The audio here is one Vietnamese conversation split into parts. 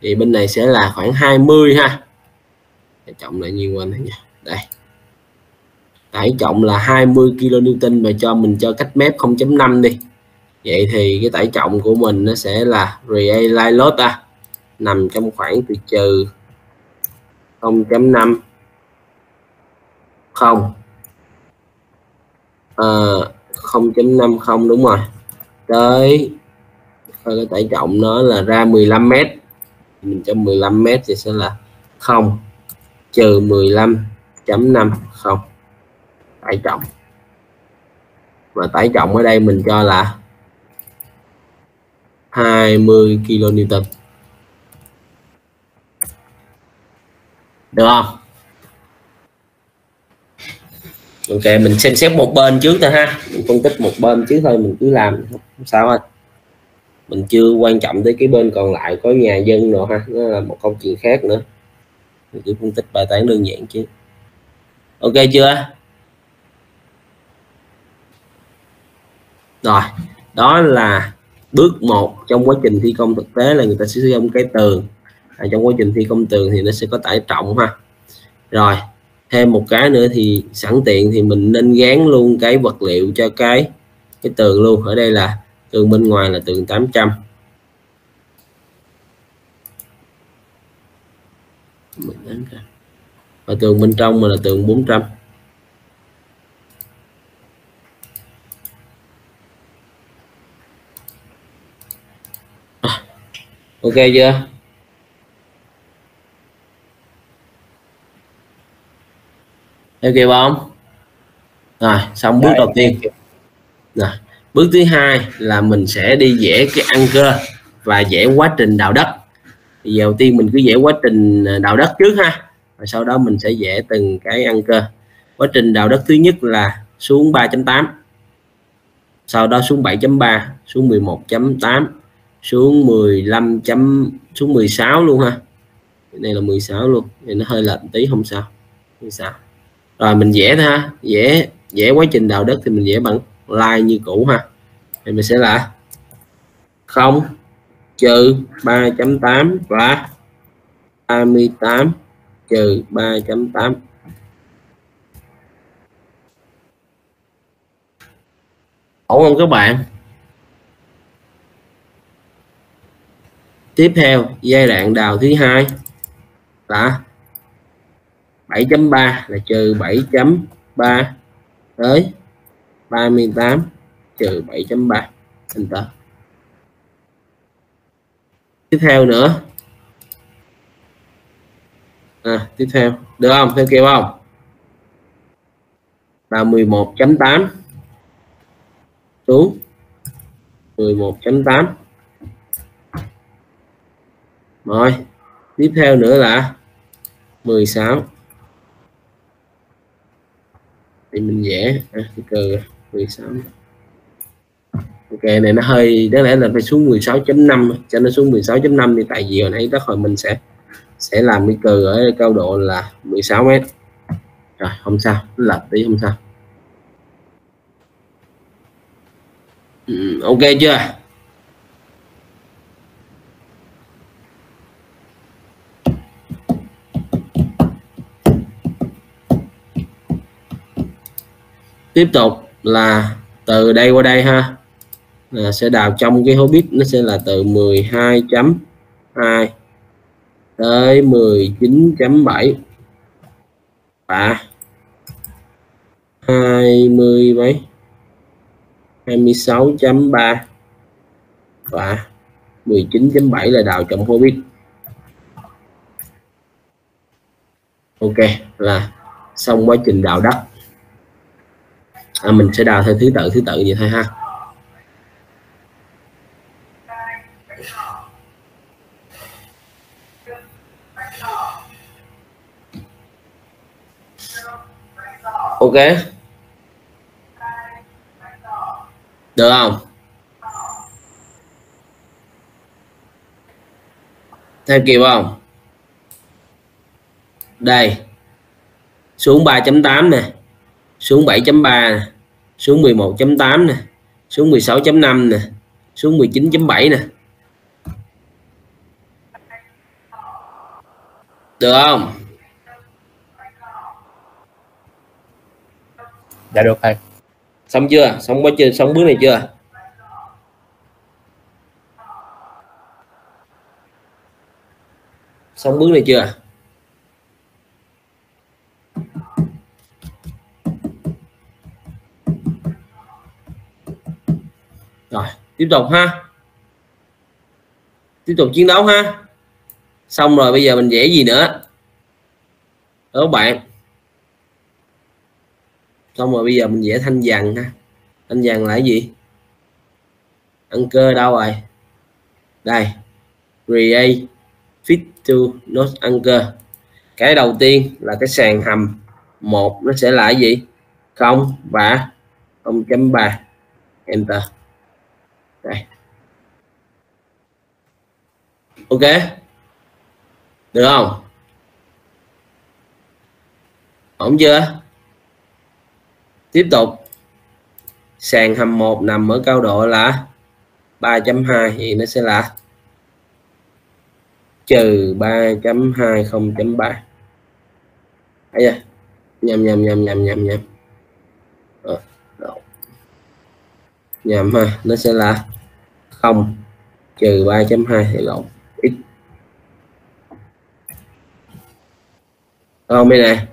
thì bên này sẽ là khoảng 20 ha. Tải trọng là nhiêu anh nha. Đây. Tải trọng là 20 kN và cho mình cho cách mép 0.5 đi. Vậy thì cái tải trọng của mình nó sẽ là real load à. Nằm trong khoảng từ trừ 0.5 không. À, 0.50 ờ, đúng rồi. Tới cái tải trọng nó là ra 15 mét mình cho 15 mét thì sẽ là 0 trừ 15.5 không. Tải trọng. Và tải trọng ở đây mình cho là 20 kN được không? Ok, mình xem xét một bên trước thôi ha. Mình phân tích một bên trước thôi, mình cứ làm. Không sao hết mình chưa quan trọng tới cái bên còn lại có nhà dân rồi ha nó là một câu chuyện khác nữa. Mình cứ phân tích bài toán đơn giản chứ. Ok chưa? Rồi đó là bước một trong quá trình thi công thực tế là người ta sẽ sử dụng cái tường. À, trong quá trình thi công tường thì nó sẽ có tải trọng ha. Rồi thêm một cái nữa thì sẵn tiện thì mình nên gán luôn cái vật liệu cho cái cái tường luôn. Ở đây là tường bên ngoài là tường 800 và tường bên trong mà là tường 400 ok chưa? Theo kịp không rồi xong bước đầu tiên. rồi bước thứ hai là mình sẽ đi vẽ cái ăn cơ và vẽ quá trình đào đất. Thì đầu tiên mình cứ vẽ quá trình à, đào đất trước ha và sau đó mình sẽ vẽ từng cái ăn cơ quá trình đào đất thứ nhất là xuống 3.8 sau đó xuống 7.3 xuống 11.8 xuống 15 xuống 16 luôn ha. Cái này là 16 luôn, thì nó hơi lệch tí, không sao không sao. Rồi mình vẽ ha, vẽ vẽ quá trình đào đất thì mình vẽ bằng like như cũ ha. Thì mình sẽ là 0 trừ 3.8 và 28 trừ 3.8 ổn không các bạn? Tiếp theo, giai đoạn đào thứ hai là 7.3 là trừ 7.3 tới 38 trừ 7.3 enter tiếp theo nữa. À, tiếp theo. Được không? Theo kịp không? là 11.8 xuống. 11.8 rồi. Tiếp theo nữa là 16 thì mình vẽ à, cờ 16 ok này nó hơi đáng lẽ là phải xuống 16.5 cho nó xuống 16.5 thì tại vì hồi nãy đó hồi mình sẽ sẽ làm cái cờ ở cao độ là 16 mét. Rồi không sao. Nó lệch tí không sao. Ừ, ok chưa? Tiếp tục là từ đây qua đây ha. Là sẽ đào trong cái hố bit nó sẽ là từ 12.2 tới 19.7 và 20 mấy 26.3 và 19.7 là đào trong hố bit ok, là xong quá trình đào đất à, mình sẽ đào theo thứ tự thứ tự vậy thôi ha. Ok. Được không? Theo kịp không? Đây. Xuống 3.8 nè. Xuống 7.3 nè xuống 11.8 nè. Xuống 16.5 nè. Xuống 19.7 nè. Được không? Dạ được thầy. Xong chưa? Xong quá chưa? Xong bước này chưa? Xong bước này chưa rồi, tiếp tục ha. Tiếp tục chiến đấu ha. Xong rồi bây giờ mình vẽ gì nữa? Đó các bạn? Xong rồi bây giờ mình vẽ thanh vàng ha. Thanh vàng là cái gì? Ăn cơ đâu rồi? Đây, create fit to not anchor cái đầu tiên là cái sàn hầm một, nó sẽ là cái gì? Không và 0.3 enter đây. Ok. Được không? Ổn chưa? Tiếp tục. Sàn hầm 1 nằm ở cao độ là 3.2 thì nó sẽ là trừ 3.2 0.3 thấy chưa? Nhầm nhầm nhầm nhầm nhầm nhầm. Dạ, nhầm ha nó sẽ là 0 trừ 3.2 thì lộn x không đây nè.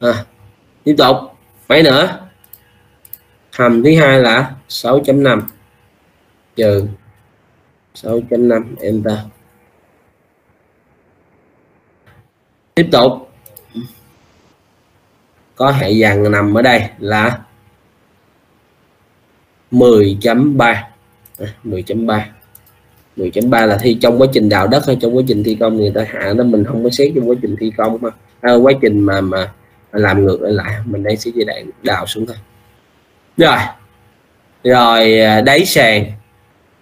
À, tiếp tục. Mấy nữa? Hầm thứ hai là 6.5 trừ 6.5 enter tiếp tục. Có hệ dàn nằm ở đây là 10.3 10.3 10.3 là thi trong quá trình đào đất hay trong quá trình thi công? Người ta hạ nó mình không có xét trong quá trình thi công mà à, quá trình mà mà làm ngược lại lại mình đang sẽ giai đoạn đào xuống thôi. Rồi. Rồi à, đáy sàn.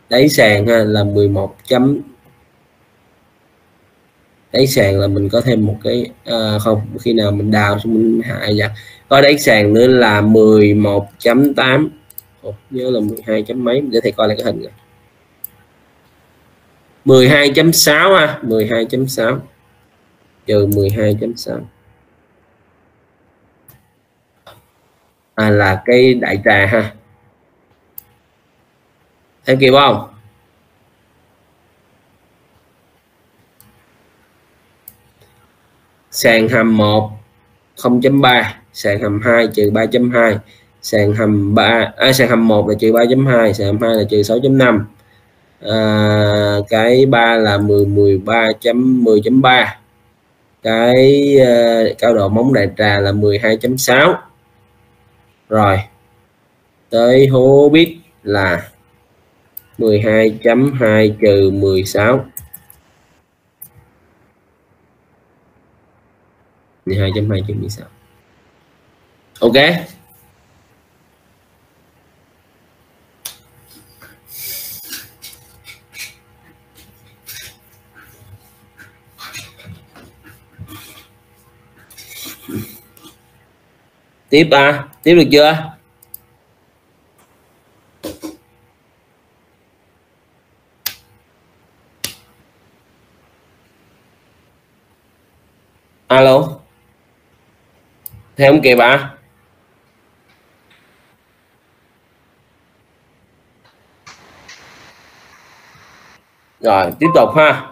Đáy sàn ha, là 11 chấm. Đáy sàn là mình có thêm một cái à, không khi nào mình đào xong mình hạ dạ có đáy sàn nữa là 11.8 Ồ, nhớ là 12 chấm mấy. Để thầy coi lại cái hình này. 12.6 ha. 12.6 trừ 12.6 à, là cái đại trà ha. Thấy kịp không? Sàn hầm 1 0.3 sàn hầm 2 trừ 3.2 sàn hầm 3 à, sàn hầm 1 là trừ 3.2 sàn hầm 2 là trừ 6.5 à, cái 3 là 10 13.10.3 cái uh, cao độ móng đại trà là 12.6 rồi tới hố bit là 12.2 trừ 16 12.2 trừ 16 ok. Tiếp à tiếp được chưa? Alo. Theo không kịp à? Rồi, tiếp tục ha.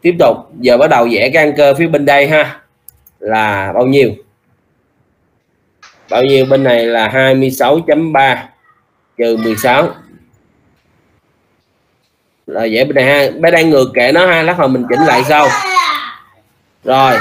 Tiếp tục. Giờ bắt đầu vẽ cái cơ phía bên đây ha. Là bao nhiêu? Bao nhiêu bên này là 26.3 trừ 16 là vậy bên này ha, bé đang ngược kệ nó ha, lát hồi mình chỉnh lại sau. Rồi.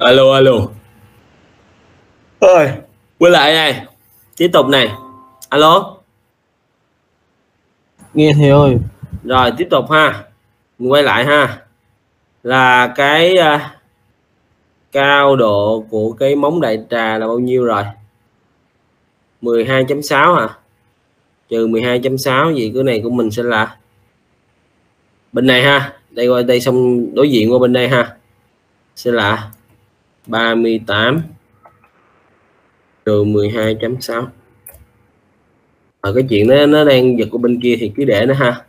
Alo alo. Ơi. Quay lại này. Tiếp tục này. Alo. Nghe thầy ơi. Rồi tiếp tục ha. Mình quay lại ha. Là cái uh, cao độ của cái móng đại trà là bao nhiêu rồi? 12.6 hả? Trừ 12.6 gì cái này của mình sẽ là bên này ha. Đây qua đây xong đối diện qua bên đây ha. Sẽ là 38 trừ 12.6 ở ờ, cái chuyện đó nó đang giật của bên kia thì cứ để nó ha.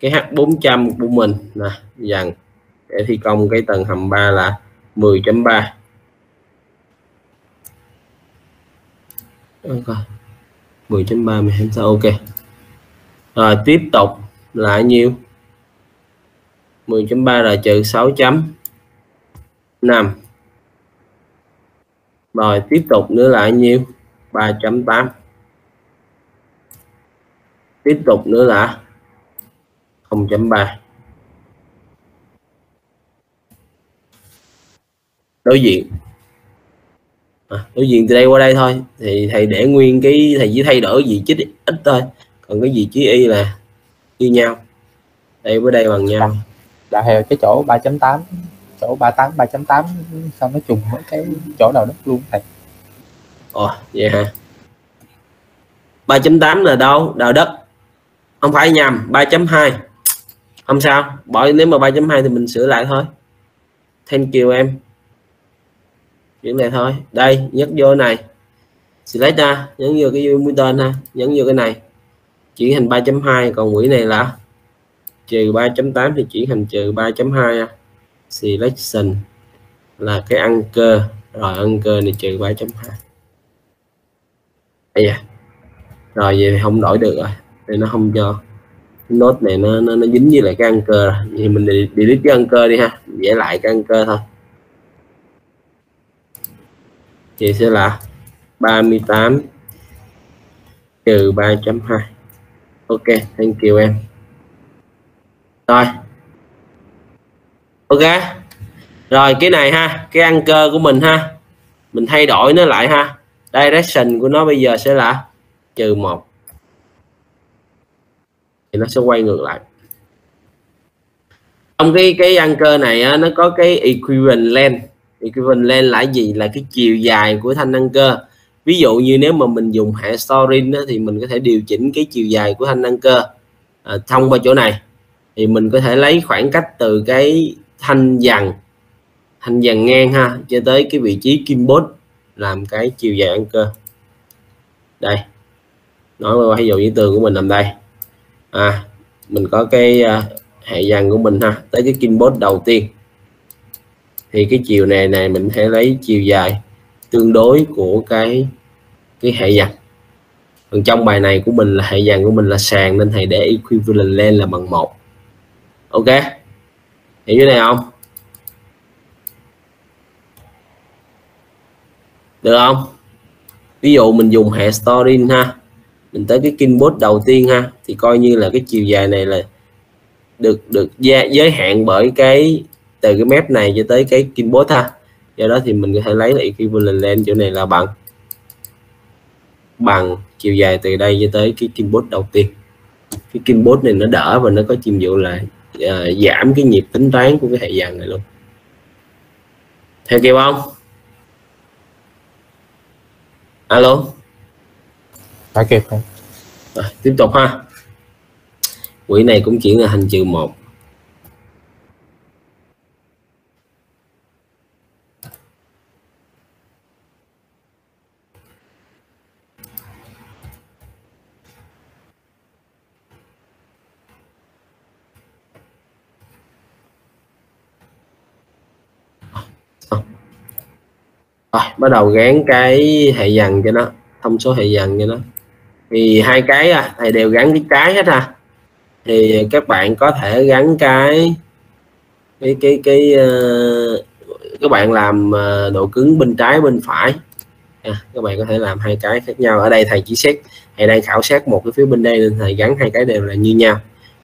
Cái H400 của mình nè, dần. Để thi công cái tầng hầm 3 là 10.3 okay. 10.3 12 ok. Rồi, tiếp tục là nhiêu? 10.3 là trừ 6.5 rồi tiếp tục nữa là nhiêu? 3.8 tiếp tục nữa là 0.3 đối diện. À, đối diện từ đây qua đây thôi. Thì thầy để nguyên cái thầy chỉ thay đổi vị trí ít thôi. Còn cái vị trí y là như nhau. Đây với đây bằng nhau. Là theo cái chỗ 3.8 chỗ 38 3.8 xong nó trùng với cái chỗ nào đất luôn thầy. Ồ, vậy hả? 3.8 là đâu? Đào đất. Không phải nhầm 3.2 không sao, bỏ, nếu mà 3.2 thì mình sửa lại thôi. Thank you em. Chuyện này thôi. Đây nhấn vô này. Select ra, nhấn vô cái mũi tên ha. Nhấn vô cái này. Chuyển thành 3.2 còn quỹ này là? Trừ 3.8 thì chuyển thành trừ 3.2 selection là cái anchor. Rồi anchor này trừ 3.2 đây à. rồi vậy thì không đổi được rồi. Thì nó không cho. Nốt này nó, nó nó dính với lại cái anchor rồi. Thì mình delete cái anchor đi ha. Vẽ lại cái anchor thôi. Thì sẽ là 38 trừ 3.2 ok thank you em. Rồi ok. Rồi cái này ha cái ăn cơ của mình ha. Mình thay đổi nó lại ha. Direction của nó bây giờ sẽ là trừ một. Thì nó sẽ quay ngược lại. Trong cái cái ăn cơ này á, nó có cái equivalent length. Equivalent length là gì? Là cái chiều dài của thanh năng cơ. Ví dụ như nếu mà mình dùng hệ storing á, thì mình có thể điều chỉnh cái chiều dài của thanh năng cơ à, thông qua chỗ này. Thì mình có thể lấy khoảng cách từ cái thanh dằn. Thanh dằn ngang ha cho tới cái vị trí kim bốt làm cái chiều dài ăn cơ. Đây nói qua ví dụ như tường của mình nằm đây. À mình có cái uh, hệ dằn của mình ha tới cái kim bốt đầu tiên. Thì cái chiều này này mình sẽ lấy chiều dài tương đối của cái cái hệ dằn. Còn trong bài này của mình là hệ dàn của mình là sàn nên thầy để equivalent lên là bằng một. Ok? Hiểu cái này không? Được không? Ví dụ mình dùng hệ storing ha. Mình tới cái kinbot đầu tiên ha. Thì coi như là cái chiều dài này là được được giới hạn bởi cái, từ cái map này cho tới cái kinbot ha. Do đó thì mình có thể lấy là equivalent lên chỗ này là bằng bằng chiều dài từ đây cho tới cái kinbot đầu tiên. Cái kinbot này nó đỡ và nó có nhiệm vụ là uh, giảm cái nhịp tính toán của cái hệ dàn này luôn. Theo kịp không alo? Phải kịp không? À, tiếp tục ha. Quỹ này cũng chỉ là hành trừ một rồi bắt đầu gán cái hệ dần cho nó thông số hệ dần cho nó. Thì hai cái à, thầy đều gắn cái trái hết ha thì các bạn có thể gắn cái cái cái cái uh, các bạn làm ờ, độ cứng bên trái bên phải. À, các bạn có thể làm hai cái khác nhau. Ở đây thầy chỉ xét thầy đang khảo sát một cái phía bên đây nên thầy gắn hai cái đều là như nhau.